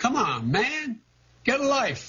Come on, man. Get a life.